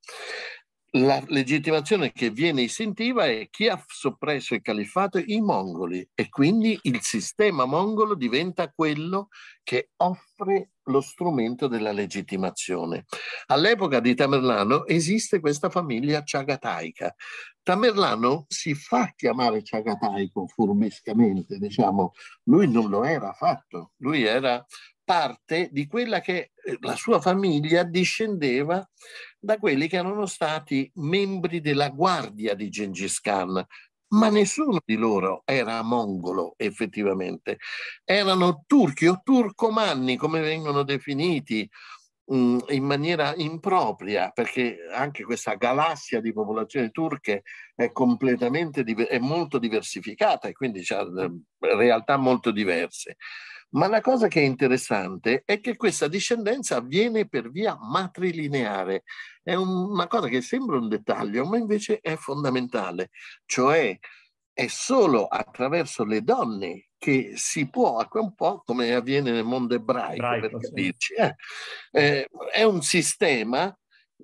La legittimazione che viene istintiva è chi ha soppresso il califfato? I mongoli e quindi il sistema mongolo diventa quello che offre lo strumento della legittimazione. All'epoca di Tamerlano esiste questa famiglia ciagataica. Tamerlano si fa chiamare ciagataico furbescamente, diciamo, lui non lo era affatto, lui era parte di quella che eh, la sua famiglia discendeva da quelli che erano stati membri della guardia di Gengis Khan, ma nessuno di loro era mongolo effettivamente, erano turchi o turcomanni come vengono definiti mm, in maniera impropria, perché anche questa galassia di popolazioni turche è completamente, è molto diversificata e quindi ha eh, realtà molto diverse. Ma la cosa che è interessante è che questa discendenza avviene per via matrilineare. È un, una cosa che sembra un dettaglio, ma invece è fondamentale. Cioè è solo attraverso le donne che si può, un po' come avviene nel mondo ebraico, Braico, per capirci. Sì. Eh, eh, è un sistema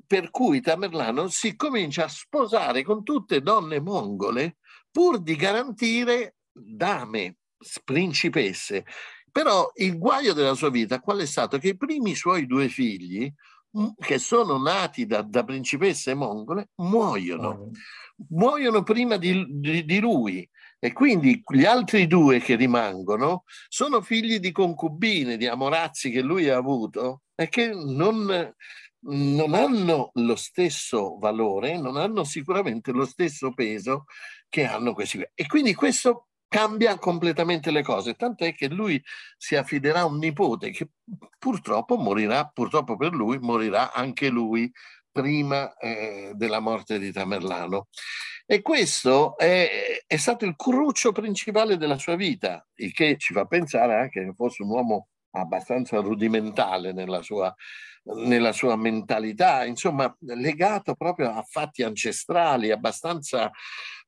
per cui Tamerlano si comincia a sposare con tutte donne mongole pur di garantire dame, principesse però il guaio della sua vita qual è stato? Che i primi suoi due figli, mm, che sono nati da, da principesse mongole, muoiono. Muoiono prima di, di, di lui. E quindi gli altri due che rimangono sono figli di concubine, di amorazzi che lui ha avuto e che non, non hanno lo stesso valore, non hanno sicuramente lo stesso peso che hanno questi. E quindi questo cambia completamente le cose, tant'è che lui si affiderà a un nipote che purtroppo morirà, purtroppo per lui, morirà anche lui prima eh, della morte di Tamerlano. E questo è, è, stato il cruccio principale della sua vita, il che ci fa pensare anche che fosse un uomo abbastanza rudimentale nella sua, nella sua mentalità, insomma legato proprio a fatti ancestrali, abbastanza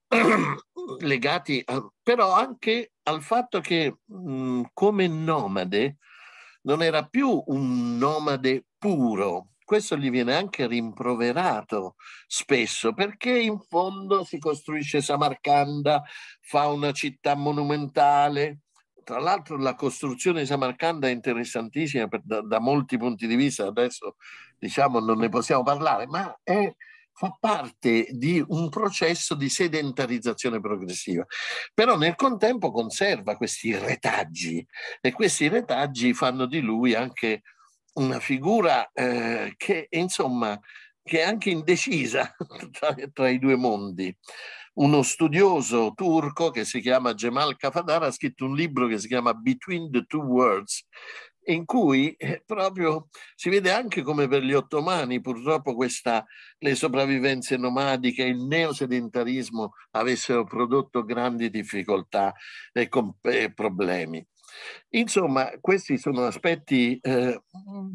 legati a, però anche al fatto che mh, come nomade non era più un nomade puro, questo gli viene anche rimproverato spesso perché in fondo si costruisce Samarcanda, fa una città monumentale. Tra l'altro la costruzione di Samarcanda è interessantissima per, da, da, molti punti di vista, adesso diciamo non ne possiamo parlare, ma è, fa parte di un processo di sedentarizzazione progressiva. Però nel contempo conserva questi retaggi e questi retaggi fanno di lui anche una figura eh, che insomma che è anche indecisa tra, tra, i due mondi. Uno studioso turco che si chiama Cemal Kafadar ha scritto un libro che si chiama Between the Two Worlds, in cui eh, proprio si vede anche come per gli ottomani purtroppo questa, le sopravvivenze nomadiche, il neosedentarismo avessero prodotto grandi difficoltà e, e problemi. Insomma, questi sono aspetti eh,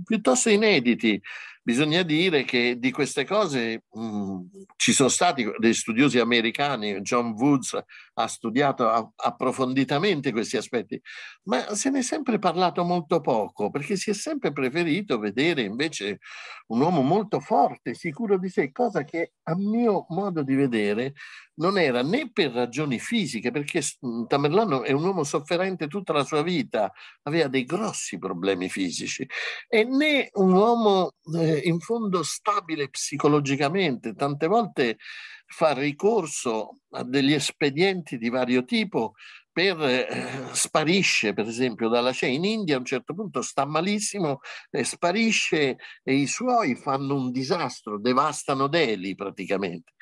piuttosto inediti. Bisogna dire che di queste cose mh, ci sono stati dei studiosi americani, John Woods ha studiato approfonditamente questi aspetti, ma se ne è sempre parlato molto poco, perché si è sempre preferito vedere invece un uomo molto forte, sicuro di sé, cosa che a mio modo di vedere non era né per ragioni fisiche, perché Tamerlano è un uomo sofferente tutta la sua vita, aveva dei grossi problemi fisici, e né un uomo eh, in fondo stabile psicologicamente, tante volte fa ricorso a degli espedienti di vario tipo per, eh, sparisce per esempio dalla CIA in India a un certo punto sta malissimo eh, sparisce e i suoi fanno un disastro devastano Delhi praticamente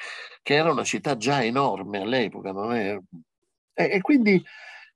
che era una città già enorme all'epoca non è... e, e quindi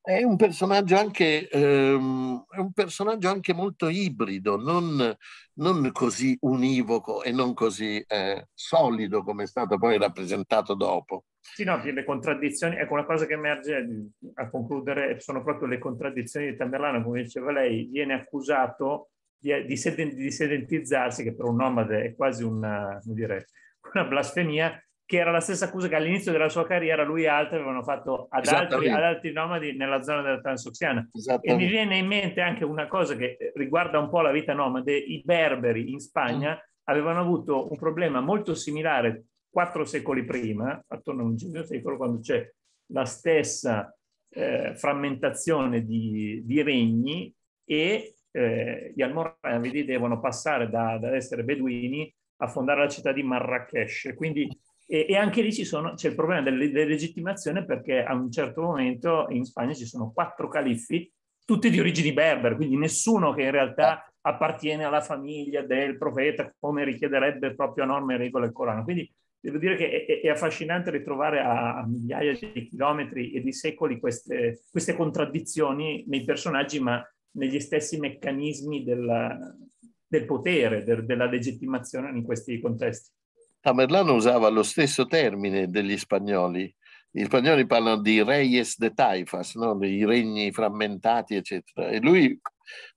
è un personaggio anche, ehm, un personaggio anche molto ibrido, non, non, così univoco e non così eh, solido come è stato poi rappresentato dopo. Sì, no, le contraddizioni, ecco una cosa che emerge a concludere sono proprio le contraddizioni di Tamerlano, come diceva lei, viene accusato di, di, sedentizzarsi, che per un nomade è quasi una, dire, una blasfemia, che era la stessa accusa che all'inizio della sua carriera lui e altri avevano fatto ad altri, ad altri nomadi nella zona della Transoxiana. E mi viene in mente anche una cosa che riguarda un po' la vita nomade. I berberi in Spagna mm. avevano avuto un problema molto similare quattro secoli prima, attorno all'undicesimo secolo, quando c'è la stessa eh, frammentazione di, di, regni e eh, gli almoravidi devono passare da, da essere beduini a fondare la città di Marrakesh. Quindi e, e anche lì sono, c'è il problema della legittimazione perché a un certo momento in Spagna ci sono quattro califfi, tutti di origini berber, quindi nessuno che in realtà appartiene alla famiglia del profeta come richiederebbe proprio a norme e regole il Corano. Quindi devo dire che è, è affascinante ritrovare a, a, migliaia di chilometri e di secoli queste, queste contraddizioni nei personaggi, ma negli stessi meccanismi della, del potere, del, della legittimazione in questi contesti. Tamerlano usava lo stesso termine degli spagnoli. Gli spagnoli parlano di reyes de taifas, no? dei regni frammentati, eccetera. E lui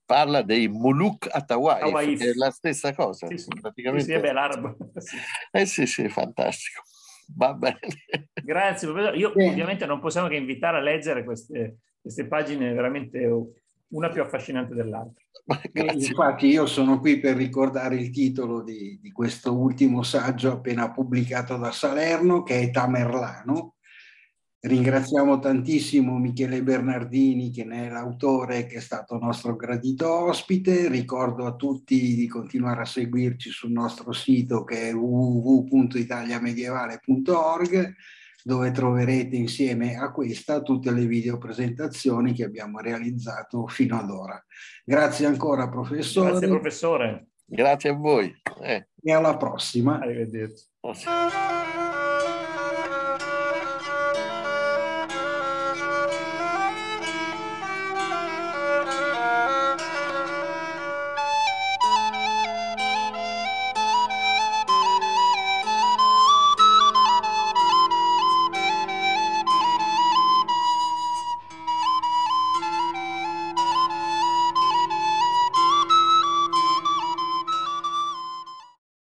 parla dei muluk atawaif, che è la stessa cosa. Sì, sì. Praticamente. Sì, sì, beh, l'arabo. Sì. Eh sì, sì, fantastico. Va bene. Grazie, professore. Io bene. ovviamente non possiamo che invitare a leggere queste, queste pagine veramente una più affascinante dell'altra. Infatti io sono qui per ricordare il titolo di, di, questo ultimo saggio appena pubblicato da Salerno, che è Tamerlano. Ringraziamo tantissimo Michele Bernardini, che ne è l'autore, che è stato nostro gradito ospite. Ricordo a tutti di continuare a seguirci sul nostro sito che è www.italiamedievale.org dove troverete insieme a questa tutte le video presentazioni che abbiamo realizzato fino ad ora. Grazie ancora professore. Grazie professore. Grazie a voi. Eh. E alla prossima. Arrivederci.